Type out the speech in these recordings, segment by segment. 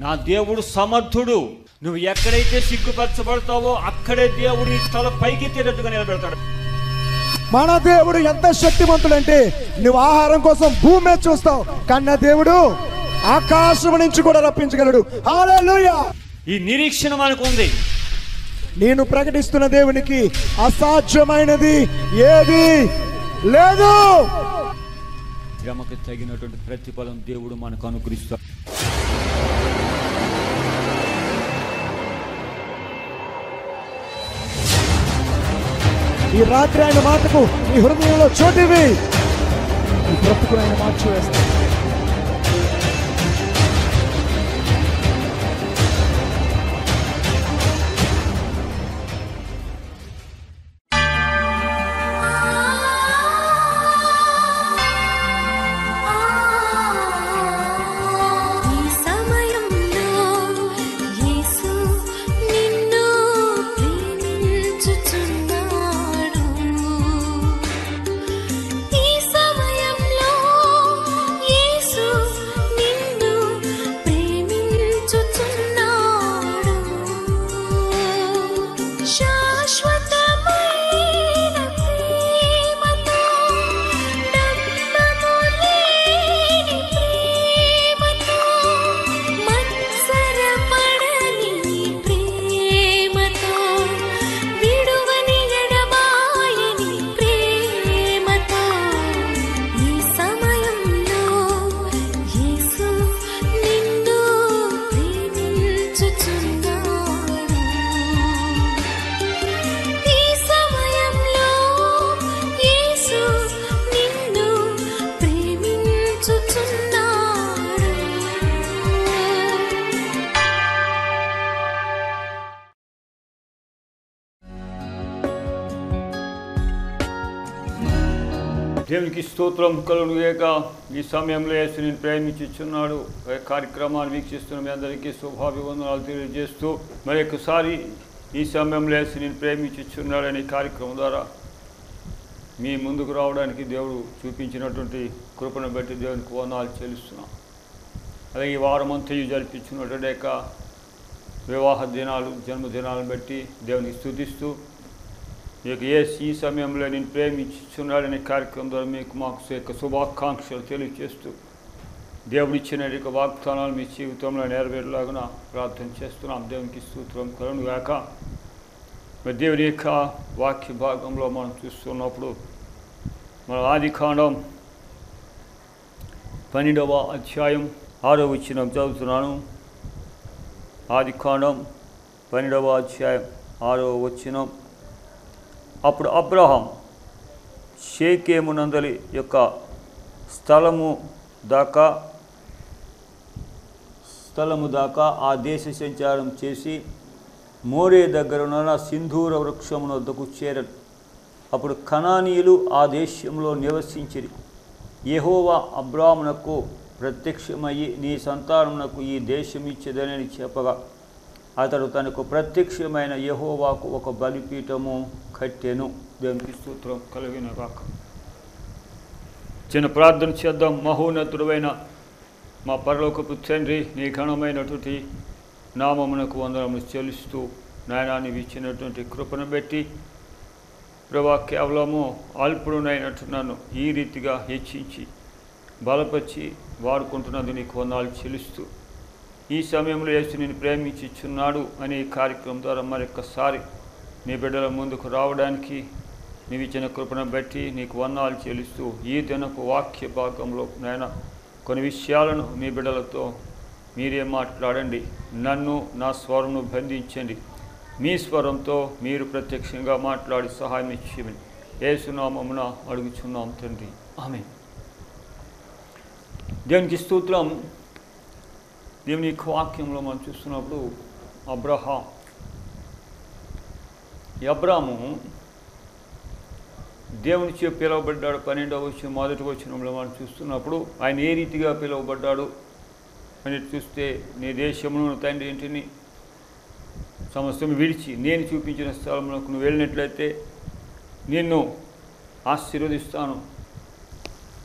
నా దేవుడు సమర్థుడు. నువ్వు ఎక్కడైతే సిగ్గుపరచబడతావో అక్కడే దేవుడు నీ తల పైకి తీరట్టుగా నిలబెడతాడు. మన దేవుడు ఎంత శక్తివంతుడంటే నువ్వు ఆహారం కోసం భూమి చూస్తావు. కన్న దేవుడు ఆకాశం నుంచి కూడా రప్పించగలడు. ఈ నిరీక్షణ మనకు ఉంది. నేను ప్రకటిస్తున్న దేవునికి అసాధ్యమైనది ఏది లేదు. శ్రమకు తగినటువంటి ప్రతిఫలం దేవుడు మనకు అనుగ్రహిస్తాడు. ఈ రాత్రి ఆయన మాటకు నీ హృదయంలో చోటివి. ఈ బ్రతుకు ఆయన మార్చి దేవునికి స్తోత్రం కలుగుగాక ఈ సమయంలో యేసుని నేను ప్రేమించుచున్నాడు. కార్యక్రమాన్ని వీక్షిస్తున్న మీ అందరికీ శుభాభివందనాలు తెలియజేస్తూ మరి ఒకసారి ఈ సమయంలో యేసుని నేను ప్రేమించుచున్నాడు అనే కార్యక్రమం ద్వారా మీ ముందుకు రావడానికి దేవుడు చూపించినటువంటి కృపను బట్టి దేవునికి వందనాలు చెల్లిస్తున్నాం. అలాగే ఈ వారం జరిపించినటువంటి యొక్క వివాహ దినాలు జన్మదినాలను బట్టి దేవునికి స్తుతిస్తూ మీకు ఏ ఈ సమయంలో నేను ప్రేమించున్నాడనే కార్యక్రమం ద్వారా మీకు మాకు యొక్క శుభాకాంక్షలు తెలియజేస్తూ దేవుడిచ్చిన యొక్క వాగ్దానాలు మీ జీవితంలో నెరవేరులాగున ప్రార్థన చేస్తున్నాం దేవునికి స్తోత్రం కలను గాక మరి దేవుని యొక్క వాక్య భాగంలో మనం చూస్తున్నప్పుడు మన ఆది కాండం పన్నెండవ అధ్యాయం ఆరో వచ్చిన చదువుతున్నాను ఆది కాండం పన్నెండవ అధ్యాయం ఆరో వచ్చినం అప్పుడు అబ్రహాం షేకేమునందలి యొక్క స్థలము దాకా స్థలము దాకా ఆ దేశ సంచారం చేసి మోరే దగ్గరున్న సింధూర వృక్షమున వద్దకు చేరడు అప్పుడు కణానీయులు ఆ దేశంలో నివసించిరి. యహోవా అబ్రామునకు ప్రత్యక్షమయ్యి నీ సంతానమునకు ఈ దేశం ఇచ్చేదనని చెప్పగా అతడు తనకు ప్రత్యక్షమైన యహోవాకు ఒక బలిపీఠము కట్టెను. దేవునికి స్తోత్రం కలిగిన కాక చిన్న ప్రార్థన చేద్దాం. మహోన్నతుడైన మా పరలోకపు తండ్రి నీ ఘనమైనటువంటి నామమునకు వందనము చెల్లిస్తూ నాయనాన్ని ఇచ్చినటువంటి కృపను బట్టి ప్రభా కేవలము అల్పుడునైనట్టు నన్ను ఈ రీతిగా హెచ్చించి బలపరిచి వాడుకుంటున్నది నీకు వందాలు చెల్లిస్తూ ఈ సమయంలో యేసు నేను ప్రేమించుచున్నాడు అనే కార్యక్రమం ద్వారా మరొకసారి నీ బిడ్డల ముందుకు రావడానికి నీవు ఇచ్చిన కృపను బట్టి నీకు వందనాలు చెల్లిస్తూ ఈ దినపు వాక్య భాగంలో నాయన కొన్ని విషయాలను మీ బిడ్డలతో మీరే మాట్లాడండి. నన్ను నా స్వరంను బంధించండి. మీ స్వరంతో మీరు ప్రత్యక్షంగా మాట్లాడి సహాయం ఇచ్చేమని ఏసునామమున అడుగుచున్నాం తండ్రి. ఆమె దేవునికి స్తోత్రం. దేవుని యొక్క వాక్యంలో మనం చూస్తున్నప్పుడు అబ్రహా. ఈ అబ్రాము దేవునిచే పిలువబడ్డాడు పన్నెండవ వచ్చిన మొదటి వచ్చినంలో మనం చూస్తున్నప్పుడు ఆయన ఏ రీతిగా పిలువబడ్డాడు అని చూస్తే నీ దేశమును తండ్రి ఇంటిని సమస్యను విడిచి నేను చూపించిన స్థలంలోకి నువ్వు వెళ్ళినట్లయితే నిన్ను ఆశీర్వదిస్తాను.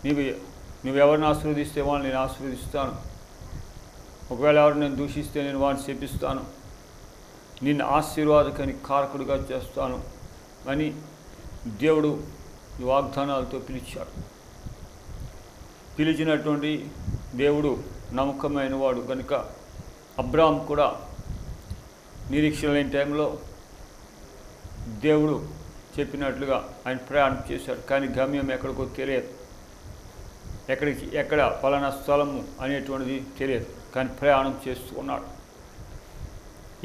నీవు నువ్వెవరిని ఆశీర్వదిస్తే వాళ్ళని నేను ఆశీర్వదిస్తాను. ఒకవేళ ఎవరు నేను దూషిస్తే నేను వాడిని శపిస్తాను. నిన్ను ఆశీర్వాదకని కారకుడిగా చేస్తాను అని దేవుడు వాగ్దానాలతో పిలిచాడు. పిలిచినటువంటి దేవుడు నమ్మకమైన వాడు. కనుక అబ్రామ్ కూడా నిరీక్షణ లేని టైంలో దేవుడు చెప్పినట్లుగా ఆయన ప్రయాణం చేశాడు. కానీ గమ్యం ఎక్కడికో తెలియదు. ఎక్కడికి ఎక్కడ పలానా స్థలము అనేటువంటిది తెలియదు. కానీ ప్రయాణం చేస్తూ ఉన్నాడు.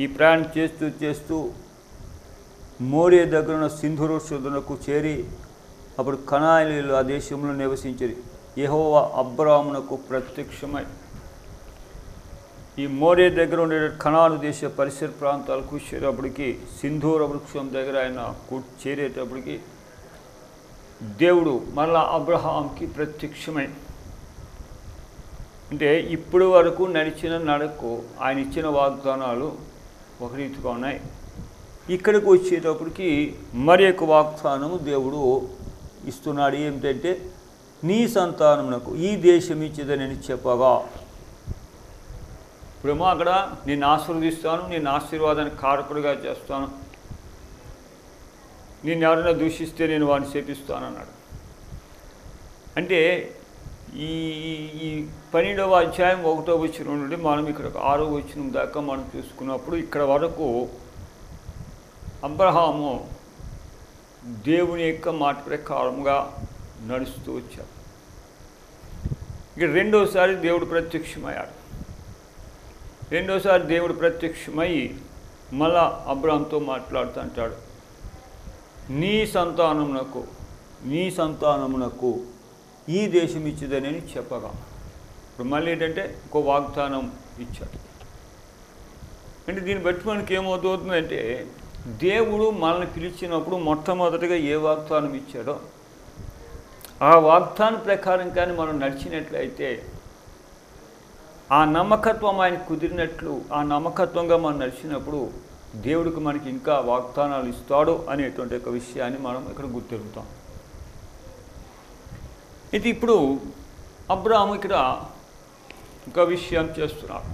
ఈ ప్రయాణం చేస్తూ చేస్తూ మోరే దగ్గర ఉన్న సింధూరు చేరి అప్పుడు కణాయిలు ఆ దేశంలో నివసించేది. యెహోవా అబ్రామునకు ప్రత్యక్షమై. ఈ మోరే దగ్గర ఉండే కణాలు దేశ పరిసర ప్రాంతాలకు వచ్చేటప్పటికి సింధూర వృక్షం దగ్గర ఆయన కు- చేరేటప్పటికి దేవుడు మరలా అబ్రహాంకి ప్రత్యక్షమై అంటే ఇప్పటి వరకు నడిచిన నడకు ఆయన ఇచ్చిన వాగ్దానాలు ఒక రీతిగా ఉన్నాయి. ఇక్కడికి వచ్చేటప్పటికి మరి యొక్క వాగ్దానము దేవుడు ఇస్తున్నాడు. ఏమిటంటే నీ సంతానమునకు ఈ దేశం ఇచ్చేదని చెప్పగా. ఇప్పుడేమో అక్కడ నేను ఆశీర్వదిస్తాను నేను ఆశీర్వాదానికి కారకుడిగా చేస్తాను. నేను ఎవరైనా దూషిస్తే నేను వాడిని చేపిస్తాను అన్నాడు అంటే ఈ ఈ పన్నెండవ అధ్యాయం ఒకటో వచ్చిన నుండి మనం ఇక్కడ ఆరో వచ్చిన దాకా మనం చూసుకున్నప్పుడు ఇక్కడ వరకు అబ్రహాము దేవుని యొక్క మాట ప్రకారంగా నడుస్తూ వచ్చాడు. ఇక రెండోసారి దేవుడు ప్రత్యక్షమయ్యాడు. రెండోసారి దేవుడు ప్రత్యక్షమై మళ్ళా అబ్రహంతో మాట్లాడుతూ అంటాడు నీ సంతానమునకు నీ సంతానమునకు ఈ దేశం ఇచ్చిదని చెప్పగా. ఇప్పుడు మళ్ళీ ఏంటంటే ఒక వాగ్దానం ఇచ్చాడు. అంటే దీన్ని బట్టి మనకి ఏమవుతుందంటే దేవుడు మనల్ని పిలిచినప్పుడు మొట్టమొదటిగా ఏ వాగ్దానం ఇచ్చాడో ఆ వాగ్దానం ప్రకారం కానీ మనం నడిచినట్లయితే ఆ నమ్మకత్వం ఆయన కుదిరినట్లు ఆ నమ్మకత్వంగా మనం నడిచినప్పుడు దేవుడికి మనకి ఇంకా వాగ్దానాలు ఇస్తాడు అనేటువంటి ఒక విషయాన్ని మనం ఇక్కడ గుర్తెరుగుతాం ఇది ఇప్పుడు అబ్రాహం ఇక్కడ ఇంకో విషయం చేస్తున్నాడు.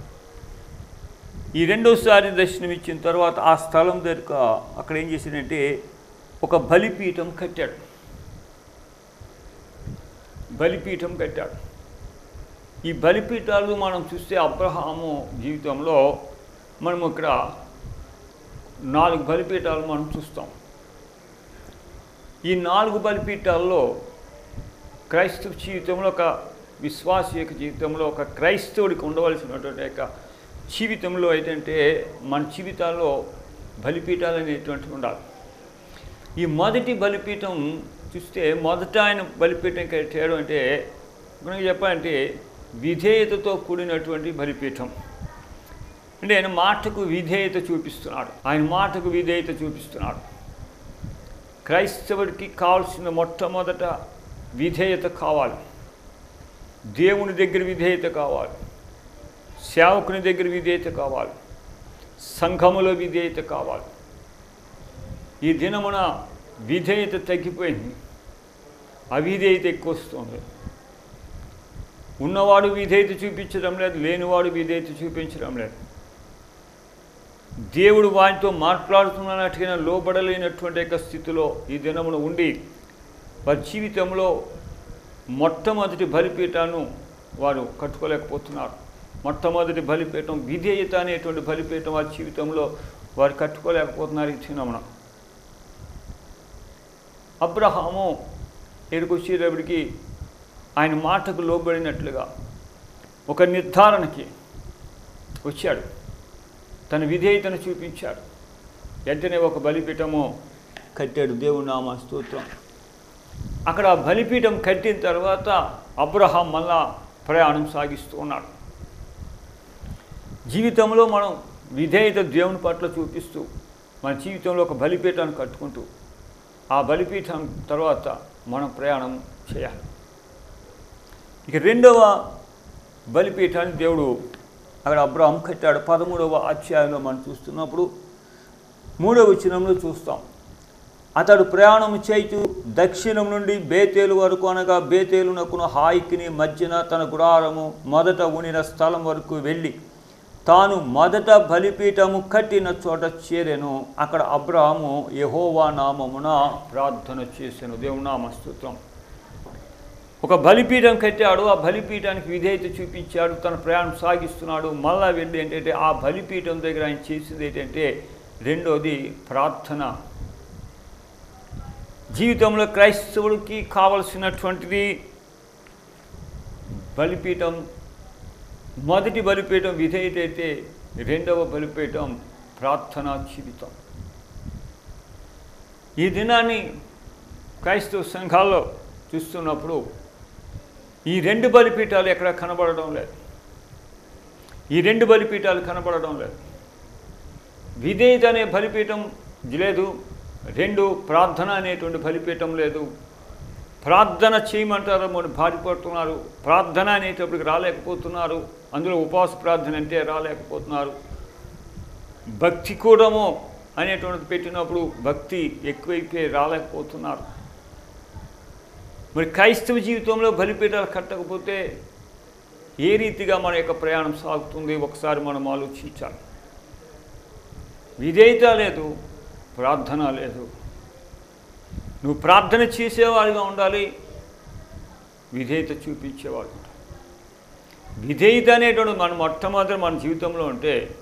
ఈ రెండోసారి దర్శనం ఇచ్చిన తర్వాత ఆ స్థలం దగ్గర అక్కడ ఏం చేసిందంటే ఒక బలిపీఠం కట్టాడు. బలిపీఠం కట్టాడు. ఈ బలిపీఠాలు మనం చూస్తే అబ్రహాము జీవితంలో మనం ఇక్కడ నాలుగు బలిపీఠాలు మనం చూస్తాం. ఈ నాలుగు బలిపీఠాల్లో క్రైస్తవ జీవితంలో ఒక విశ్వాస యొక్క జీవితంలో ఒక క్రైస్తవుడికి ఉండవలసినటువంటి యొక్క జీవితంలో ఏంటంటే మన జీవితాల్లో బలిపీఠాలు అనేటువంటి ఉండాలి. ఈ మొదటి బలిపీఠం చూస్తే మొదట ఆయన బలిపీఠం చేయడం అంటే ఇప్పుడు చెప్పాలంటే విధేయతతో కూడినటువంటి బలిపీఠం. అంటే ఆయన మాటకు విధేయత చూపిస్తున్నాడు. ఆయన మాటకు విధేయత చూపిస్తున్నాడు. క్రైస్తవుడికి కావాల్సిన మొట్టమొదట విధేయత కావాలి. దేవుని దగ్గర విధేయత కావాలి. సేవకుని దగ్గర విధేయత కావాలి. సంఘములో విధేయత కావాలి. ఈ దినమున విధేయత తగ్గిపోయింది. అవిధేయత ఎక్కువ వస్తుంది ఉన్నవాడు విధేయత చూపించడం లేదు లేనివాడు విధేయత చూపించడం లేదు. దేవుడు వారితో మాట్లాడుతున్నట్టుగా లోబడలేనటువంటి యొక్క స్థితిలో ఈ దినమున ఉండి వారి జీవితంలో మొట్టమొదటి బలిపీఠాను వారు కట్టుకోలేకపోతున్నారు. మొట్టమొదటి బలిపీఠం విధేయత అనేటువంటి బలిపీఠం వారి జీవితంలో వారు కట్టుకోలేకపోతున్నారు ఈ దినమున అబ్రహాము ఇక్కడికి వచ్చేటప్పటికి ఆయన మాటకు లోబడినట్లుగా ఒక నిర్ధారణకి వచ్చాడు. తన విధేయతను చూపించాడు. వెంటనే ఒక బలిపీఠము కట్టాడు. దేవుని స్తోత్రం. అక్కడ బలిపీఠం కట్టిన తర్వాత అబ్రహాం మళ్ళా ప్రయాణం సాగిస్తూ ఉన్నాడు. జీవితంలో మనం విధేయత దేవుని పట్ల చూపిస్తూ మన జీవితంలో ఒక బలిపీఠాన్ని కట్టుకుంటూ ఆ బలిపీఠం తర్వాత మనం ప్రయాణం చేయాలి. ఇక రెండవ బలిపీఠాన్ని దేవుడు అక్కడ అబ్రహం కట్టాడు. పదమూడవ అధ్యాయంలో మనం చూస్తున్నప్పుడు మూడవ వచనంలో చూస్తాం. అతడు ప్రయాణం చేయుచు దక్షిణం నుండి బేతేలు వరకు అనగా బేతేలునకును హాయికిని మధ్యన తన గుడారము మొదట ఉనిన స్థలం వరకు వెళ్ళి తాను మొదట బలిపీఠము కట్టిన చోట చేరెను. అక్కడ అబ్రహము యహోవా నామమున ప్రార్థన చేశాను దేవునామ స్తోత్రం ఒక బలిపీఠం కట్టాడు. ఆ బలిపీఠానికి విధేయత చూపించాడు. తన ప్రయాణం సాగిస్తున్నాడు. మళ్ళా వెళ్ళి ఏంటంటే ఆ బలిపీఠం దగ్గర ఆయన చేసింది ఏంటంటే రెండోది ప్రార్థన. జీవితంలో క్రైస్తవుడికి కావలసినటువంటిది బలిపీఠం మొదటి బలిపీఠం విధేయత అయితే రెండవ బలిపీఠం ప్రార్థనా జీవితం. ఈ దినాన్ని క్రైస్తవ సంఘాల్లో చూస్తున్నప్పుడు ఈ రెండు బలిపీఠాలు ఎక్కడ కనబడడం లేదు. ఈ రెండు బలిపీఠాలు కనబడడం లేదు. విధేయత అనే బలిపీఠం లేదు. రెండు ప్రార్థన అనేటువంటి బలిపీఠం లేదు. ప్రార్థన చేయమంటారు మనం బాధపడుతున్నారు. ప్రార్థన అనేటప్పటికి రాలేకపోతున్నారు. అందులో ఉపవాస ప్రార్థన అంటే రాలేకపోతున్నారు. భక్తి కూడము అనేటువంటిది పెట్టినప్పుడు భక్తి ఎక్కువైపోయి రాలేకపోతున్నారు. మరి క్రైస్తవ జీవితంలో బలిపీఠాలు కట్టకపోతే ఏ రీతిగా మన యొక్క ప్రయాణం సాగుతుంది? ఒకసారి మనం ఆలోచించాలి. విధేయత లేదు. ప్రార్థన లేదు. నువ్వు ప్రార్థన చేసేవాడిగా ఉండాలి. విధేయత చూపించేవాడు విధేయత అనేటువంటి మనం మొట్టమొదటి మన జీవితంలో ఉంటే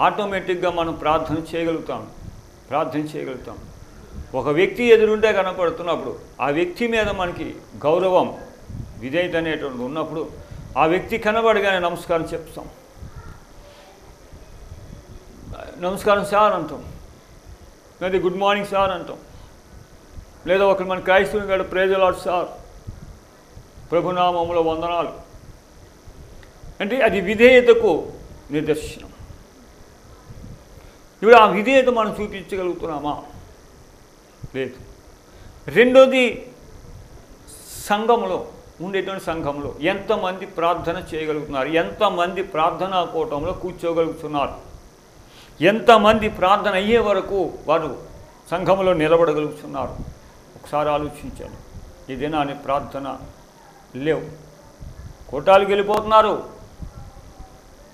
ఆటోమేటిక్గా మనం ప్రార్థన చేయగలుగుతాం. ప్రార్థన చేయగలుగుతాం. ఒక వ్యక్తి ఎదురుంటే కనపడుతున్నప్పుడు ఆ వ్యక్తి మీద మనకి గౌరవం విధేయత అనేటువంటి ఉన్నప్పుడు ఆ వ్యక్తి కనబడగానే నమస్కారం చెప్తాం. నమస్కారం సార్ అంటాం లేదా గుడ్ మార్నింగ్ సార్ అంటాం. లేదా ఒకరు మన క్రైస్తవుని గడ ప్రేజలాడు సార్. ప్రభునామముల వందనాలు. అంటే అది విధేయతకు నిదర్శనం ఇప్పుడు ఆ విధేయత మనం చూపించగలుగుతున్నామా? లేదు. రెండోది సంఘంలో ఉండేటువంటి సంఘంలో ఎంతమంది ప్రార్థన చేయగలుగుతున్నారు? ఎంతమంది ప్రార్థనా కూటంలో కూర్చోగలుగుతున్నారు? ఎంతమంది ప్రార్థన అయ్యే వరకు వారు సంఘంలో నిలబడగలుగుతున్నారు? ఒకసారి ఆలోచించాను ఏదైనా అనే ప్రార్థన లేవు. కోటాలకు వెళ్ళిపోతున్నారు.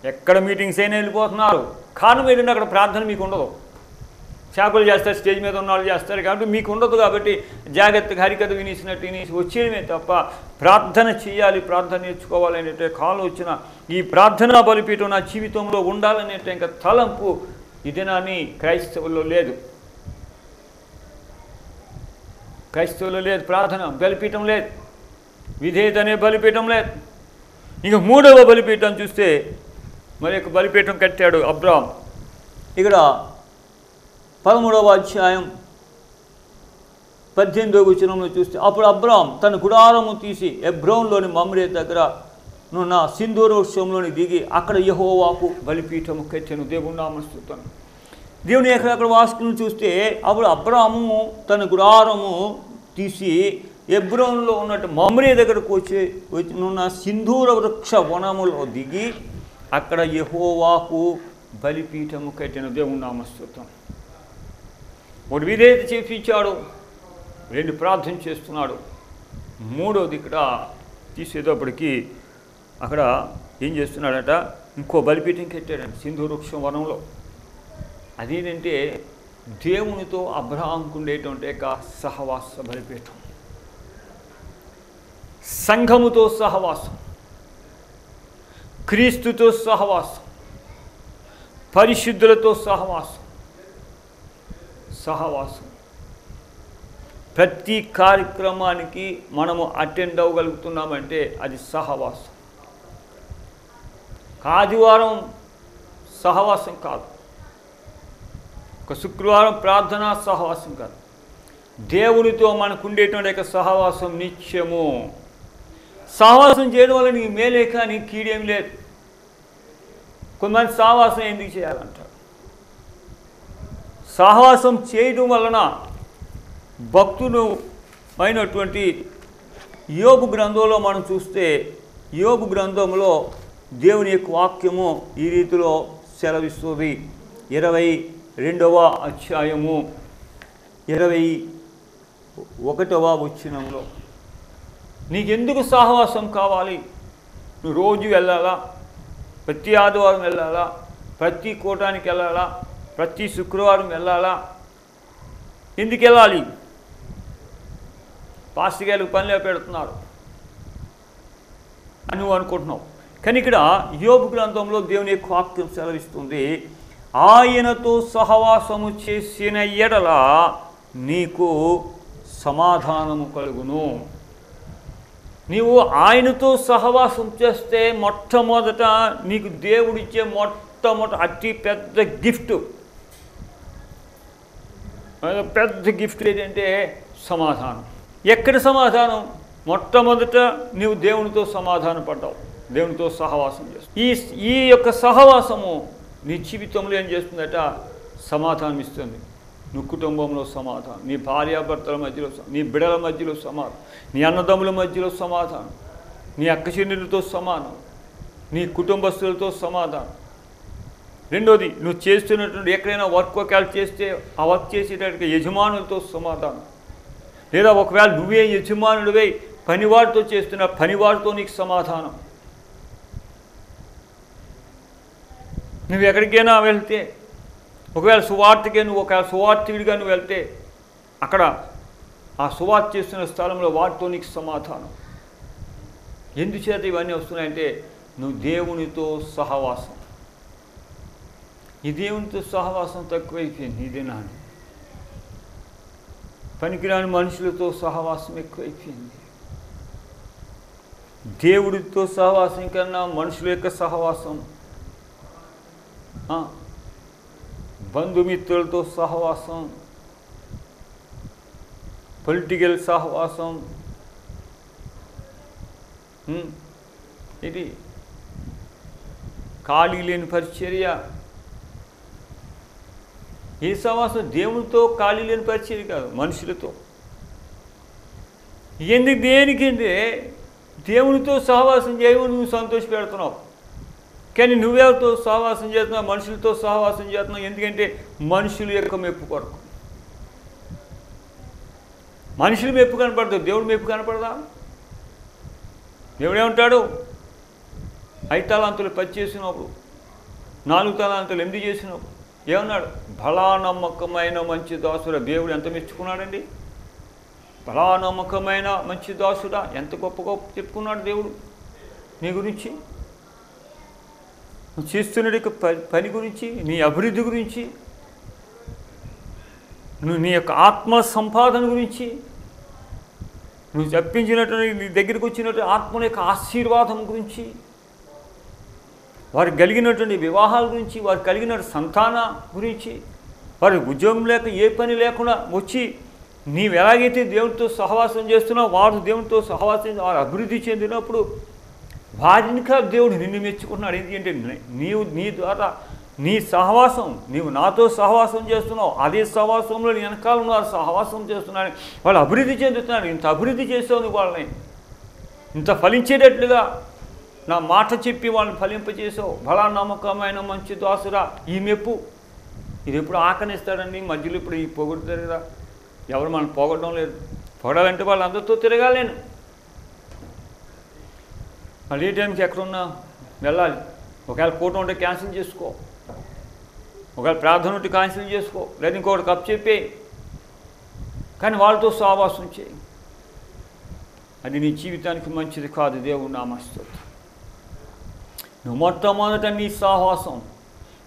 ఎక్కడ మీటింగ్స్ అయినా వెళ్ళిపోతున్నారు. కాను మీద అక్కడ ప్రార్థన మీకు ఉండదు. చేపలు చేస్తారు స్టేజ్ మీద ఉన్న వాళ్ళు చేస్తారు. కాబట్టి మీకు ఉండదు కాబట్టి జాగ్రత్తగా హరికథ వినేసినట్టు వినేసి వచ్చేయమే తప్ప ప్రార్థన చేయాలి ప్రార్థన నేర్చుకోవాలనేటే కాలు వచ్చిన ఈ ప్రార్థనా బలిపీఠం నా జీవితంలో ఉండాలనేట ఇంకా తలంపు ఈ దినాన్ని క్రైస్తవుల్లో లేదు. క్రైస్తవుల్లో లేదు ప్రార్థన బలిపీఠం లేదు. విధేయత అనే బలిపీఠం లేదు. ఇక మూడవ బలిపీఠం చూస్తే మరి ఒక బలిపీఠం కట్టాడు అబ్రామ్ ఇక్కడ పదమూడవ అధ్యాయం పద్దెనిమిదవ వచనంలో చూస్తే అప్పుడు అబ్రామ్ తన గుడారము తీసి ఎబ్రోన్లోని మమ్రే దగ్గర నున్న సింధూర వృక్షంలోని దిగి అక్కడ యహోవాకు బలిపీఠము కట్టెను దేవుని నామస్తుతాను దేవుని ఎక్కడెక్కడ వాసుకుని చూస్తే అప్పుడు అబ్రాము తన గుడారము తీసి ఎబ్రోన్లో ఉన్నట్టు మమ్రే దగ్గరకు వచ్చి వచ్చి నున్న సింధూర వృక్ష వనములో దిగి అక్కడ యహోవాకు బలిపీఠము కట్టిన దేవుని నామస్తుతం ఒకటి విధేయత చేపించాడు రెండు ప్రార్థన చేస్తున్నాడు. మూడోది ఇక్కడ తీసేటప్పటికి అక్కడ ఏం చేస్తున్నాడట ఇంకో బలిపీఠం కట్టాడంట సింధు వృక్షం వనంలో. అదేంటంటే దేవునితో అబ్రహాంకు ఉండేటువంటి యొక్క సహవాస బలిపీఠం. సంఘముతో సహవాసం క్రీస్తుతో సహవాసం పరిశుద్ధులతో సహవాసం సహవాసం. ప్రతి కార్యక్రమానికి మనము అటెండ్ అవ్వగలుగుతున్నామంటే అది సహవాసం. ఆదివారం సహవాసం కాదు. ఒక శుక్రవారం ప్రార్థన సహవాసం కాదు. దేవునితో మనకు ఉండేటువంటి యొక్క సహవాసం నిత్యము. సహవాసం చేయడం వల్ల నీకు మేలే కానీ కీడేం లేదు. కొంతమంది సహవాసం ఎందుకు చేయాలంటారు? సహవాసం చేయడం వలన భక్తుడు అయినటువంటి యోగు గ్రంథంలో మనం చూస్తే యోగు గ్రంథంలో దేవుని యొక్క వాక్యము ఈ రీతిలో సెలవిస్తుంది. ఇరవై రెండవ అధ్యాయము ఇరవై ఒకటవ వచ్చినంలో నీకెందుకు సహవాసం కావాలి? నువ్వు రోజు వెళ్ళాలా? ప్రతి ఆదివారం వెళ్ళాలా? ప్రతి కూటానికి వెళ్ళాలా? ప్రతి శుక్రవారం వెళ్ళాలా? ఎందుకు వెళ్ళాలి? పాస్టిగాలకు పనిలో పెడుతున్నారు. అని నువ్వు అనుకుంటున్నావు. కానీ ఇక్కడ యోగు గ్రంథంలో దేవుని యొక్క వాక్యం సెలవిస్తుంది ఆయనతో సహవాసము చేసిన ఎడల నీకు సమాధానము కలుగును. నీవు ఆయనతో సహవాసం చేస్తే మొట్టమొదట నీకు దేవుడిచ్చే మొట్టమొదట అతి పెద్ద గిఫ్ట్. పెద్ద గిఫ్ట్ ఏంటంటే సమాధానం. ఎక్కడ సమాధానం? మొట్టమొదట నీవు దేవునితో సమాధానం పడ్డావు దేవునితో సహవాసం చేస్తుంది. ఈ ఈ యొక్క సహవాసము నీ జీవితంలో ఏం చేస్తుందట? సమాధానం ఇస్తుంది. నువ్వు కుటుంబంలో సమాధానం నీ భార్యాభర్తల మధ్యలో స- నీ బిడల మధ్యలో సమాధానం నీ అన్నదమ్ముల మధ్యలో సమాధానం నీ అక్క చెల్లెలతో సమానం నీ కుటుంబస్తులతో సమాధానం. రెండోది నువ్వు చేస్తున్నటువంటి ఎక్కడైనా వర్క్ ఒకవేళ చేస్తే ఆ వర్క్ చేసేటట్టుగా యజమానులతో సమాధానం. లేదా ఒకవేళ నువ్వే యజమానుడివై పనివాడితో చేస్తున్న పనివాడితో నీకు సమాధానం. నువ్వు ఎక్కడికైనా వెళ్తే ఒకవేళ సువార్తకే నువ్వు ఒకవేళ సువార్తికుడిగా నువ్వు వెళ్తే అక్కడ ఆ సువార్త చేస్తున్న స్థలంలో వాటితో నీకు సమాధానం. ఎందుచేత ఇవన్నీ వస్తున్నాయంటే నువ్వు దేవునితో సహవాసం. ఈ దేవునితో సహవాసం తక్కువైపోయింది ఇదే దినాన్ని. పనికిరాని మనుషులతో సహవాసం ఎక్కువైపోయింది దేవుడితో సహవాసం కన్నా మనుషుల యొక్క సహవాసం బంధుమిత్రులతో సహవాసం పొలిటికల్ సహవాసం ఇది ఖాళీ లేని పరిచర్య. ఈ సహవాసం దేవునితో ఖాళీ లేని పరిచర్య కాదు మనుషులతో. ఎందుకు దేనికంటే దేవునితో సహవాసం చేయవు నువ్వు సంతోష పెడుతున్నావు కానీ నువ్వెవరితో సహవాసం చేస్తున్నావు? మనుషులతో సహవాసం చేస్తున్నావు? ఎందుకంటే మనుషుల యొక్క మెప్పు కొరకు. మనుషులు మెప్పు కనపడదు దేవుడు మెప్పు కనపడదా? దేవుడే ఉంటాడు ఐదు తలాంతులు పచ్చి చేసినప్పుడు నాలుగు తలాంతులు ఎనిమిది చేసినప్పుడు. ఏమన్నాడు? బలా నమ్మకమైన మంచి దాసుడ దేవుడు ఎంత మెచ్చుకున్నాడండి? బలా నమ్మకమైన మంచి దాసుడా ఎంత గొప్ప గొప్ప చెప్పుకున్నాడు దేవుడు నీ గురించి? చేస్తున్న యొక్క పని గురించి నీ అభివృద్ధి గురించి నువ్వు నీ యొక్క ఆత్మ సంపాదన గురించి నువ్వు చెప్పించినటువంటి నీ దగ్గరికి వచ్చినటువంటి ఆత్మ యొక్క ఆశీర్వాదం గురించి వారికి కలిగినటువంటి వివాహాల గురించి వారు కలిగిన సంతాన గురించి వారి ఉద్యోగం లేక ఏ పని లేకుండా వచ్చి నీవు ఎలాగైతే దేవునితో సహవాసం చేస్తున్నావు వారు దేవునితో సహవాసం వారు అభివృద్ధి చెందినప్పుడు వారిని కాదు దేవుడు నిన్ను మెచ్చుకున్నాడు. ఎందుకంటే నీ- నీవు నీ ద్వారా నీ సహవాసం నీవు నాతో సహవాసం చేస్తున్నావు. అదే సహవాసంలో నీ వెనకాల ఉన్నారు సహవాసం చేస్తున్నాడు వాళ్ళు అభివృద్ధి చెందుతున్నారు. ఇంత అభివృద్ధి చేసావు నువ్వు వాళ్ళని. ఇంత ఫలించేటట్లుగా నా మాట చెప్పి వాళ్ళని ఫలింపజేసావు. బలా నమ్మకమైన మంచి దాసురా. ఈ మెప్పు ఇది ఎప్పుడు ఆకనిస్తాడండి? మధ్యలో ఇప్పుడు ఈ పొగుడుతారు కదా. ఎవరు మనం పొగడడం లేదు. పొగడాలంటే వాళ్ళందరితో తిరగాలేను మళ్ళీ ఏ టైంకి ఎక్కడున్నా వెళ్ళాలి. ఒకవేళ కూటం ఉంటే క్యాన్సిల్ చేసుకో. ఒకవేళ ప్రార్థన ఉంటే క్యాన్సిల్ చేసుకో. లేదా ఇంకొకటి కప్ చెప్పే కానీ వాళ్ళతో సావాసం చేయి. అది నీ జీవితానికి మంచిది కాదు. దేవుడు నామస్తుంది నువ్వు మొట్టమొదట నీ సాహసం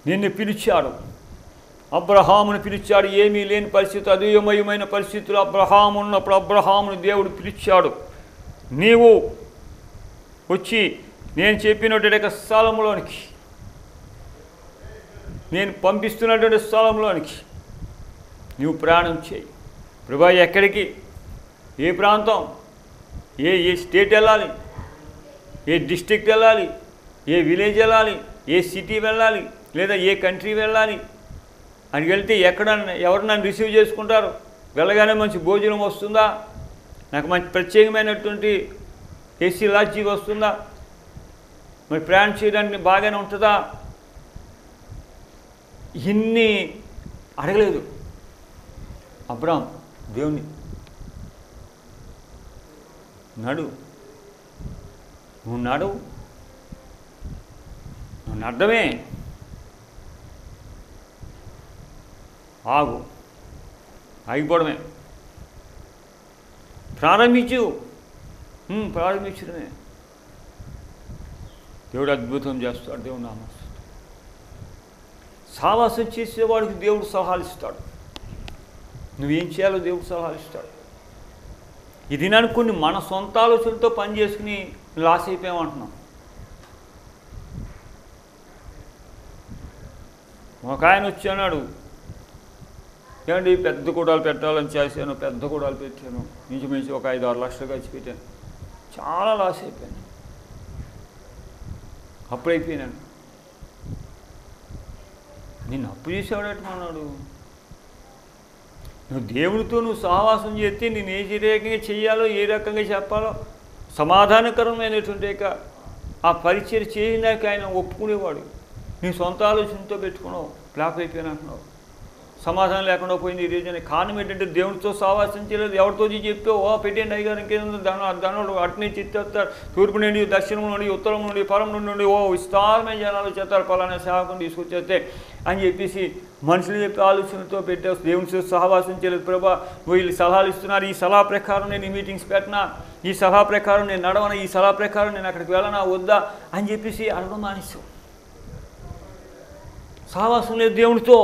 నిన్ను పిలిచాడు. అబ్రహామును పిలిచాడు. ఏమీ లేని పరిస్థితి అదీయమయమైన పరిస్థితులు అబ్రహాము ఉన్నప్పుడు అబ్రహామును దేవుడు పిలిచాడు. నీవు వచ్చి నేను చెప్పినటువంటి స్థలంలోనికి నేను పంపిస్తున్నటువంటి స్థలంలోనికి నువ్వు ప్రయాణం చేయి. ప్రభా ఎక్కడికి? ఏ ప్రాంతం? ఏ ఏ స్టేట్ వెళ్ళాలి? ఏ డిస్ట్రిక్ట్ వెళ్ళాలి? ఏ విలేజ్ వెళ్ళాలి? ఏ సిటీ వెళ్ళాలి? లేదా ఏ కంట్రీ వెళ్ళాలి? అని వెళ్తే ఎక్కడ ఎవరు నన్ను రిసీవ్ చేసుకుంటారు? వెళ్ళగానే మంచి భోజనం వస్తుందా? నాకు మంచి ప్రత్యేకమైనటువంటి ఏసీ లాడ్జీ వస్తుందా? మరి ప్రయాణం చేయడానికి బాగానే ఉంటుందా? ఇన్ని అడగలేదు. అబ్రామ్ దేవుని నడు. నువ్వు నడు నువ్వు నడ్డమే ఆగు. ఆగిపోవడమే. ప్రారంభించు. ప్రారంభించడమే. దేవుడు అద్భుతం చేస్తాడు దేవుడు నామస్తు సావాసం చేసేవాడికి దేవుడు సలహాలు ఇస్తాడు. నువ్వేం చేయాలో దేవుడు సలహాలు ఇస్తాడు. ఇది కొన్ని మన సొంత ఆలోచనలతో పని చేసుకుని లాస్ అయిపోయామంటున్నాం. ఒక ఆయన వచ్చి అన్నాడు ఏమండి పెద్ద కూడాలు పెట్టాలని చేశాను పెద్ద కూడాలు పెట్టాను. మించుమించు ఒక ఐదు ఆరు లక్షలు ఖర్చు పెట్టాను. చాలా లాస్ అయిపోయాను అప్పుడు అయిపోయినాను. నేను అప్పు చేసేవాడటమన్నాడు నువ్వు దేవుడితో నువ్వు సహవాసం చేస్తే నేను ఏ రకంగా చేయాలో ఏ రకంగా చెప్పాలో సమాధానకరమైనటువంటి యొక్క ఆ పరిచయం చేసినాక ఆయన ఒప్పుకునేవాడు. నీ సొంత ఆలోచనతో పెట్టుకున్నావు. ఫ్లాప్ అయిపోయినా అంటున్నావు సమాధానం లేకుండా పోయింది ఈ రీజన్. కారణం ఏంటంటే దేవుడితో సావాసం చేయలేదు. ఎవరితో చెప్పి ఓ పెట్టండి అయ్యారు ఇంకేందో ధన ధనుడు అటు నుంచి తూర్పు నుండి దక్షిణం నుండి ఉత్తరం నుండి పరం నుండి ఓ విస్తారమైన జనాలు చేస్తారు. పలానా సేవకుని తీసుకొచ్చేస్తే అని చెప్పేసి మనుషులు చెప్పే ఆలోచనతో పెట్టే దేవునితో సహవాసం చేయలేదు. ప్రభా వీళ్ళు సలహాలు ఇస్తున్నారు. ఈ సలహా ప్రకారం నేను ఈ మీటింగ్స్ పెట్టినా? ఈ సలహా ప్రకారం నేను నడవన? ఈ సలహా ప్రకారం నేను అక్కడికి వెళ్ళనా? వద్దా? అని చెప్పేసి అడగడం మానేసాం సహవాసం లేదు దేవునితో.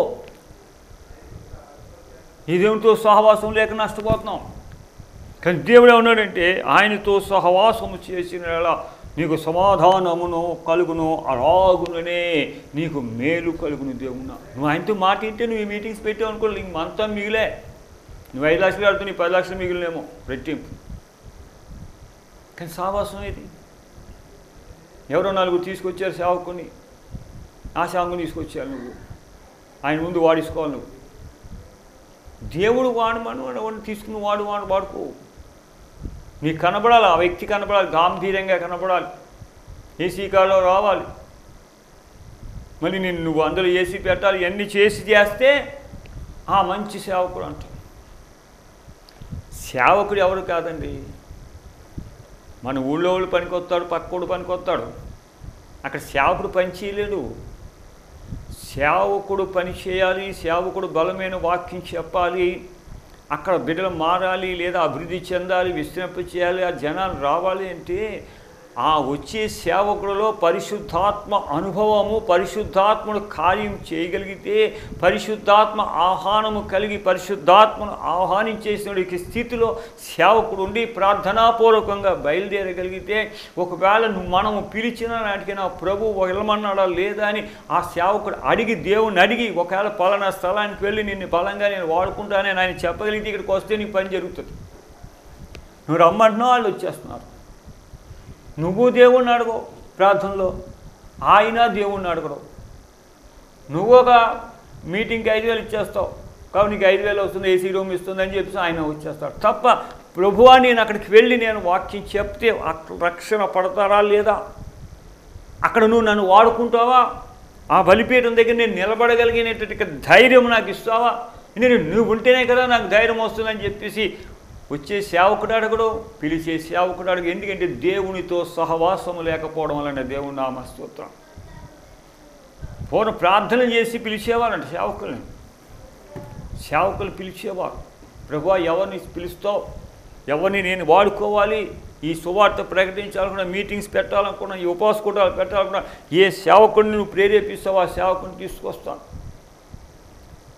ఈ దేవునితో సహవాసం లేక నష్టపోతున్నాం కానీ దేవుడు ఉన్నాడంటే ఆయనతో సహవాసము చేసిన నీకు సమాధానమును కలుగును అలాగుననే నీకు మేలు కలుగును దేవున్నా నువ్వు ఆయనతో మాట ఇంటే నువ్వు ఈ మీటింగ్స్ పెట్టావు అనుకో నీకు మంతా మిగిలే. నువ్వు ఐదు లక్షలు కడుతూ నీ పది లక్షలు మిగిలినేమో రెట్టింపు. కానీ సహవాసం ఏది? ఎవరో నలుగురు తీసుకొచ్చారు సేవకుని ఆ సేవకుని తీసుకొచ్చారు నువ్వు. ఆయన ముందు వాడించుకోవాలి నువ్వు. దేవుడు వాడమను వాడిని తీసుకుని వాడు వాడు వాడుకో. నీకు కనబడాలి? ఆ వ్యక్తి కనబడాలి. గాంభీర్యంగా కనబడాలి. ఏసీ కార్లో రావాలి. మళ్ళీ నేను నువ్వు అందులో ఏసీ పెట్టాలి. ఇవన్నీ చేసి చేస్తే ఆ మంచి సేవకుడు అంటాడు. సేవకుడు ఎవరు కాదండి? మన ఊళ్ళో వాళ్ళు పనికొస్తాడు పక్కోడు పనికొస్తాడు. అక్కడ సేవకుడు పని చేయలేడు. సేవకుడు పని చేయాలి సేవకుడు బలమైన వాక్యం చెప్పాలి అక్కడ బిడ్డలు మారాలి లేదా అభివృద్ధి చెందాలి విస్తరింప చేయాలి ఆ జనాలు రావాలి అంటే ఆ వచ్చే సేవకులలో పరిశుద్ధాత్మ అనుభవము పరిశుద్ధాత్మను కార్యం చేయగలిగితే పరిశుద్ధాత్మ ఆహ్వానము కలిగి పరిశుద్ధాత్మను ఆహ్వానించేసిన స్థితిలో సేవకుడు ఉండి ప్రార్థనాపూర్వకంగా బయలుదేరగలిగితే ఒకవేళ నువ్వు మనము పిలిచిన నాటికి నా ప్రభు వెళ్ళమన్నాడా లేదా అని ఆ సేవకుడు అడిగి దేవుని అడిగి ఒకవేళ పలానా స్థలానికి వెళ్ళి నిన్ను బలంగా నేను వాడుకుంటానని ఆయన చెప్పగలిగితే ఇక్కడికి వస్తే నీకు పని జరుగుతుంది. నువ్వు రమ్మంటున్నావు వాళ్ళు వచ్చేస్తున్నారు. నువ్వు దేవుణ్ణి అడుగు ప్రార్థనలో. ఆయన దేవుణ్ణి అడగడు. నువ్వు ఒక మీటింగ్కి ఐదు వేలు ఇచ్చేస్తావు. కాబట్టి నీకు ఐదు వేలు వస్తుంది ఏసీ రూమ్ ఇస్తుందని చెప్పేసి ఆయన వచ్చేస్తాడు. తప్ప ప్రభువా నేను అక్కడికి వెళ్ళి నేను వాక్యం చెప్తే అక్కడ రక్షణ పడతారా లేదా? అక్కడ నువ్వు నన్ను వాడుకుంటావా? ఆ బలిపీఠం దగ్గర నేను నిలబడగలిగినటువంటి ధైర్యం నాకు ఇస్తావా? నేను నువ్వు ఉంటేనే కదా నాకు ధైర్యం వస్తుందని చెప్పేసి వచ్చే సేవకుడు అడగడు పిలిచే సేవకుడు అడుగు. ఎందుకంటే దేవునితో సహవాసము లేకపోవడం వలన దేవుని నామస్తోత్రం. పూర్ణ పూర్వం ప్రార్థన చేసి పిలిచేవారంట సేవకుల్ని. సేవకులు పిలిచేవారు. ప్రభు ఎవరిని పిలుస్తావు? ఎవరిని నేను వాడుకోవాలి? ఈ సువార్త ప్రకటించాలనుకున్నా మీటింగ్స్ పెట్టాలనుకున్నా ఈ ఉపవాస కూటాలు పెట్టాలనుకున్నా ఏ సేవకుడిని నువ్వు ప్రేరేపిస్తావు ఆ సేవకుని తీసుకొస్తాను.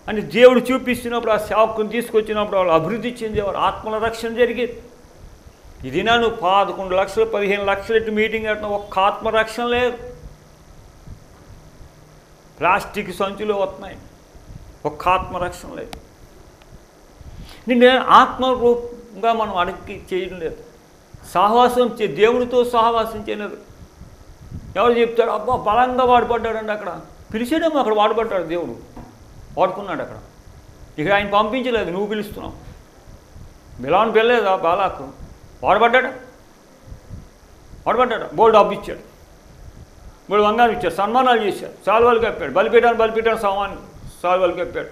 అని దేవుడు చూపిస్తున్నప్పుడు ఆ సేవకుని తీసుకొచ్చినప్పుడు వాళ్ళు అభివృద్ధి చెందేవారు. ఆత్మల రక్షణ జరిగేది. ఇది నువ్వు పదకొండు లక్షలు పదిహేను లక్షలు ఇటు మీటింగ్ పెట్టిన ఒక్క ఆత్మ రక్షణ లేదు. ప్లాస్టిక్ సంచులు వస్తున్నాయి. ఒక్క ఆత్మ రక్షణ లేదు. నిన్ను ఆత్మరూపంగా మనం అడిగి చేయడం లేదు. సహవాసం చే దేవుడితో సహవాసం చేయలేదు. ఎవరు చెప్తాడు అబ్బా బలంగా వాడుపడ్డాడండి అక్కడ. పిలిచేదేమో అక్కడ వాడుపడ్డాడు దేవుడు. వాడుకున్నాడు అక్కడ. ఇక ఆయన పంపించలేదు నువ్వు పిలుస్తున్నావు. మిలాన్ పెళ్ళలేదా బాలాకు? వాడబడ్డాడు? వాడబడ్డాడు? బోల్డ్ డబ్బు ఇచ్చాడు. బోల్డ్ బంగారం ఇచ్చాడు సన్మానాలు చేశాడు సాల్వాలు కప్పాడు బలిపీఠాన్ని బలిపీఠాన్ని సామాన్ సాల్వాలు కప్పాడు.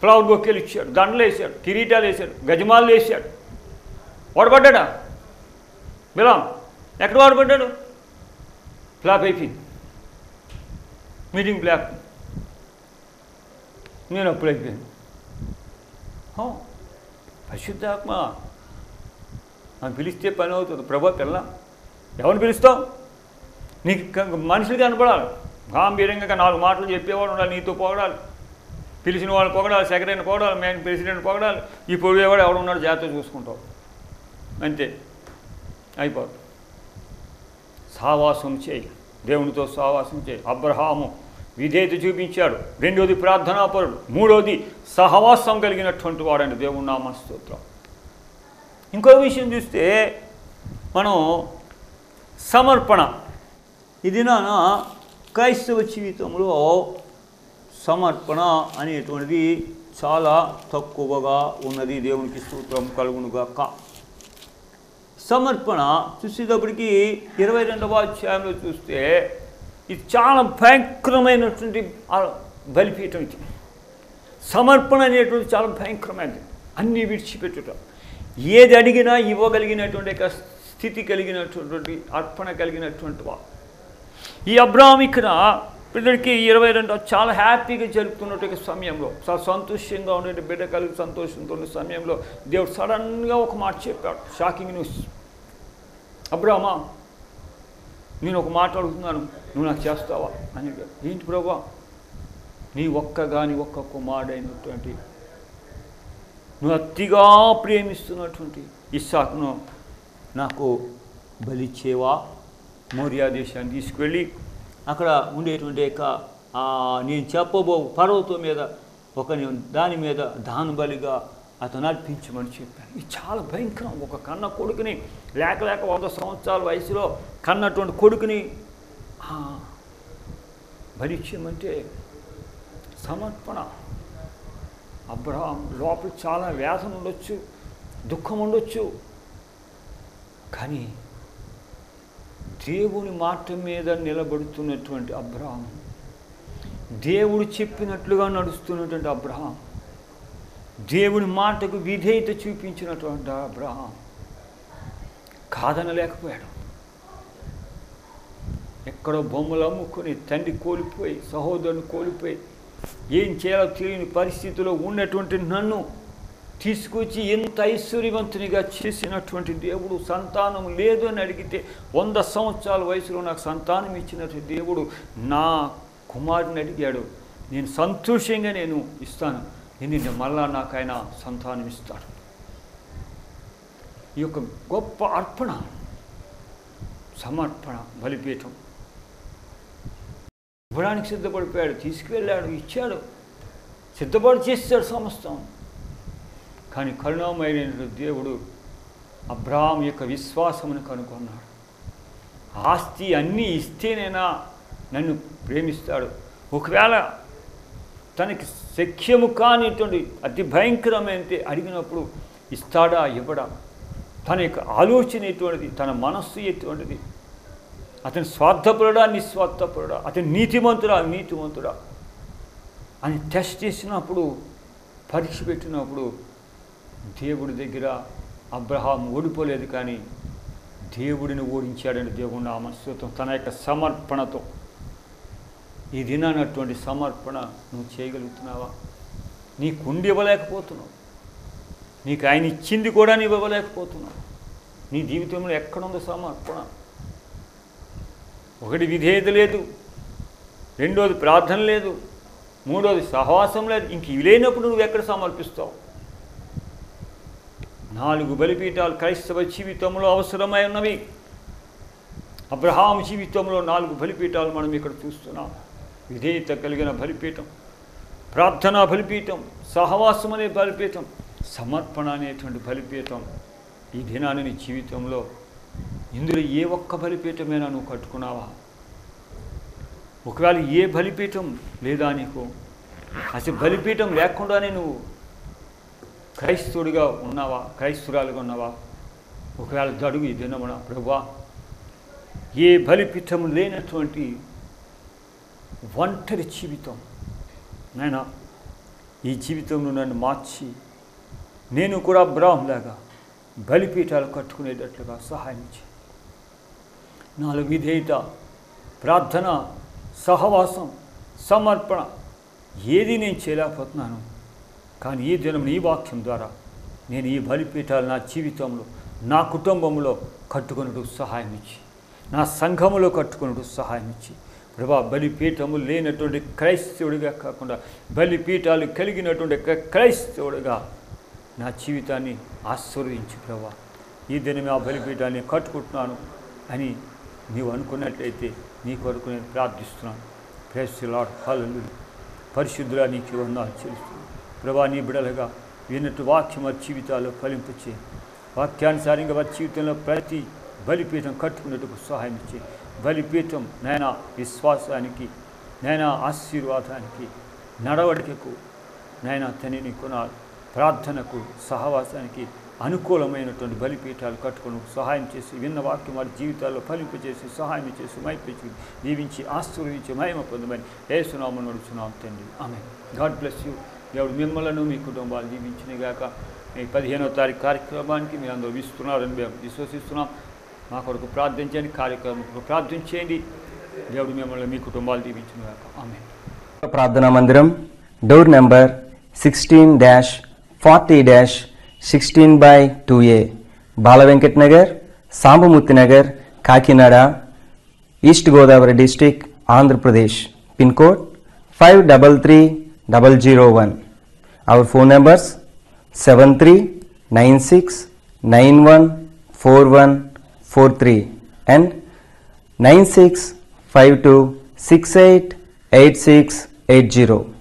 ఫ్లవర్ బొక్కేలు ఇచ్చాడు దండలు వేసాడు కిరీటాలు వేసాడు గజమాలు వేసాడు వాడబడ్డాడా? మిలాన్ ఎక్కడ వాడబడ్డాడు? ఫ్లాప్ అయిపోయింది. Meeting flop. నేను అప్పుడు అయిపోయింది పరిశుద్ధాత్మ అని పిలిస్తే పని అవుతుంది ప్రభా పిల్ల ఎవరిని పిలుస్తావు నీకు మనుషులు కనపడాలి గాంభీర్యంగా నాలుగు మాటలు చెప్పేవాడు ఉండాలి నీతో పొగడాలి పిలిచిన వాళ్ళు పొగడాలి సెక్రటరీని పొగడాలి మేము ప్రెసిడెంట్ పొగడాలి ఈ పొడిగేవాడు ఎవడు ఉన్నాడు జాగ్రత్త చూసుకుంటావు అంతే అయిపోతుంది సావాసం చేయి దేవునితో సావాసం చేయి అబ్రహాము విధేయత చూపించాడు. రెండోది ప్రార్థనాపరుడు. మూడోది సహవాసం కలిగినటువంటి వాడండి దేవుని నామ స్తోత్రం ఇంకో విషయం చూస్తే మనం సమర్పణ. ఇది నా క్రైస్తవ జీవితంలో సమర్పణ అనేటువంటిది చాలా తక్కువగా ఉన్నది. దేవునికి సూత్రం కలుగునుగాక. సమర్పణ చూసేటప్పటికి ఇరవై రెండవ అధ్యాయంలో చూస్తే ఇది చాలా భయంకరమైనటువంటి బలిపీఠం ఇది. సమర్పణ అనేటువంటి చాలా భయంకరమైనది. అన్నీ విడిచిపెట్టుట. ఏది అడిగినా ఇవ్వగలిగినటువంటి స్థితి కలిగినటువంటి అర్పణ కలిగినటువంటి ఈ అబ్రాహం ఇక్కడ బిడ్డడికి ఇరవై రెండు చాలా హ్యాపీగా జరుపుతున్నటువంటి సమయంలో చాలా సంతోషంగా ఉండే బిడ్డ కలిగి సంతోషంతో ఉన్న సమయంలో దేవుడు సడన్గా ఒక మాట చెప్పాడు. Shocking news. అబ్రాహమా నేను ఒక మాట అడుగుతున్నాను. నువ్వు నాకు చేస్తావా? అని అడిగాడు. ఏంటి ప్రభా? నీ ఒక్క గాని ఒక్క కుమారుడైనటువంటి నువ్వు అతిగా ప్రేమిస్తున్నటువంటి ఇస్సాకును నాకు బలిచ్చేవా మోరియా దేశాన్ని తీసుకువెళ్ళి అక్కడ ఉండేటువంటి యొక్క నేను చెప్పబో పర్వతం మీద ఒక దాని మీద దాని బలిగా అతను అర్పించమని చెప్పాను. ఇది చాలా భయంకరం. ఒక కన్న కొడుకుని లేక లేక వంద సంవత్సరాల వయసులో కన్నటువంటి కొడుకుని భరిచ్యమంటే సమర్పణ. అబ్రహాం లోపల చాలా వేదన ఉండొచ్చు దుఃఖం ఉండొచ్చు. కానీ దేవుని మాట మీద నిలబడుతున్నటువంటి అబ్రహాం దేవుడు చెప్పినట్లుగా నడుస్తున్నటువంటి అబ్రహాం దేవుని మాటకు విధేయత చూపించినటువంటి అబ్రహాం కాదనలేకపోయాడు ఎక్కడో బొమ్మలు అమ్ముకొని తండ్రి కోల్పోయి సహోదరుని కోల్పోయి ఏం చేయాలో తెలియని పరిస్థితిలో ఉన్నటువంటి నన్ను తీసుకొచ్చి ఎంత ఐశ్వర్యవంతునిగా చేసినటువంటి దేవుడు సంతానం లేదు అని అడిగితే వంద సంవత్సరాల వయసులో నాకు సంతానం ఇచ్చినటువంటి దేవుడు నా కుమారుని అడిగాడు. నేను సంతోషంగా నేను ఇస్తాను. నిన్ను మళ్ళా నాకు ఆయన సంతానం ఇస్తాడు ఈ యొక్క గొప్ప అర్పణ సమర్పణ బలిపీఠం ఇవ్వడానికి సిద్ధపడిపోయాడు తీసుకువెళ్ళాడు ఇచ్చాడు సిద్ధపడి చేస్తాడు సమస్తం కానీ కరుణామయమైన దేవుడు అబ్రాహం యొక్క విశ్వాసమును కనుగొన్నాడు ఆస్తి అన్నీ ఇస్తేనైనా నన్ను ప్రేమిస్తాడు ఒకవేళ తనకి శక్యము కానిటువంటి అతి భయంకరమైనది అడిగినప్పుడు ఇస్తాడా ఇవ్వడా? తన యొక్క ఆలోచన ఎటువంటిది? తన మనస్సు ఎటువంటిది? అతని స్వార్థపరుడా నిస్వార్థపరుడా? అతని నీతిమంతుడా నీతిమంతుడా? అని టెస్ట్ చేసినప్పుడు పరీక్ష పెట్టినప్పుడు దేవుడి దగ్గర అబ్రహాం ఓడిపోలేదు కానీ దేవుడిని ఓడించాడని దేవుడు నామస్వతం తన యొక్క సమర్పణతో ఈ దినానటువంటి సమర్పణ నువ్వు చేయగలుగుతున్నావా? నీకు ఉండి ఇవ్వలేకపోతున్నావు. నీకు ఆయన ఇచ్చింది కూడా నీవు ఇవ్వలేకపోతున్నావు. నీ జీవితంలో ఎక్కడుందో సమర్పణ? ఒకటి విధేయత లేదు. రెండోది ప్రార్థన లేదు. మూడోది సహవాసం లేదు. ఇంక ఇవి లేనప్పుడు నువ్వు ఎక్కడ సమర్పిస్తావు? నాలుగు బలిపీఠాలు క్రైస్తవ జీవితంలో అవసరమై ఉన్నవి. అబ్రహాం జీవితంలో నాలుగు బలిపీఠాలు మనం ఇక్కడ చూస్తున్నాం. విధేయత కలిగిన బలిపీఠం ప్రార్థనా బలిపీఠం సహవాసం అనే బలిపీఠం సమర్పణ అనేటువంటి బలిపీఠం ఈ దినాన్ని నీ జీవితంలో ఇందులో ఏ ఒక్క బలిపీఠమైనా నువ్వు కట్టుకున్నావా? ఒకవేళ ఏ బలిపీఠం లేదా నీకు? అసలు బలిపీఠం లేకుండానే నువ్వు క్రైస్తవుడిగా ఉన్నావా? క్రైస్తురాలుగా ఉన్నావా? ఒకవేళ దడుగు ఈ దినమున ప్రభా ఏ బలిపీఠం లేనటువంటి ఒంటరి జీవితం. నాయనా ఈ జీవితంలో నన్ను మార్చి నేను కూడా బ్రాహ్మలాగా బలిపీఠాలు కట్టుకునేటట్లుగా సహాయం చేయి. నాలుగు విధేయత ప్రార్థన సహవాసం సమర్పణ ఏది నేను చేయలేకపోతున్నాను. కానీ ఈ దినం నీ వాక్యం ద్వారా నేను ఈ బలిపీఠాలు నా జీవితంలో నా కుటుంబంలో కట్టుకున్నట్టు సహాయం ఇచ్చి నా సంఘములో కట్టుకున్నట్టు సహాయం ఇచ్చి ప్రభా బలిపీఠము లేనటువంటి క్రైస్తవుడిగా కాకుండా బలిపీఠాలు కలిగినటువంటి క్రైస్తవుడిగా నా జీవితాన్ని ఆశీర్వదించు ప్రభా. ఈ దినం ఆ బలిపీఠాన్ని కట్టుకుంటున్నాను అని నీవు అనుకున్నట్లయితే నీ కొరకు నేను ప్రార్థిస్తున్నాను. ప్రేస్ లాడ్ పరిశుద్ధుల పరిశుద్ధులా నీకు వందాలు చేస్తున్నాను ప్రభా నీ బిడలుగా విన్నట్టు వాక్యం వారి జీవితాల్లో ఫలింపు వాక్యానుసారంగా వారి జీవితంలో ప్రతి బలిపీఠం కట్టుకున్నట్టుకు సహాయం చేయి. బలిపీఠం నైనా విశ్వాసానికి నైనా ఆశీర్వాదానికి నడవడికకు నైనా తనిని కొన ప్రార్థనకు సహవాసానికి అనుకూలమైనటువంటి బలిపీఠాలు కట్టుకుని సహాయం చేసి విన్న వాక్యం వారి జీవితాల్లో ఫలింపజేసి సహాయం చేసి మైపించి దీవించి ఆశీర్వదించి మహిమ పొందమని ఏసునామను నడుచున్నాం తండ్రి. ఆమె గాడ్ బ్లెస్ యూ. దేవుడు మిమ్మల్ని మీ కుటుంబాలు దీవించినగాక. మీ పదిహేనో తారీఖు కార్యక్రమానికి మీరు అందరూ విస్తున్నారని మేము విశ్వసిస్తున్నాం. మా కొరకు ప్రార్థించండి కార్యక్రమం ప్రార్థించేయండి. దేవుడు మిమ్మల్ని మీ కుటుంబాలు దీవించిన ఆమె ప్రార్థనా మందిరం door number sixteen dash forty dash sixteen by two A. Bala Venkat Nagar Sambamurthy Nagar Kakinada east Godavari district Andhra Pradesh. Pin code five double three double zero one. Our phone numbers seven three nine six nine one four one 43 and 9652 688680.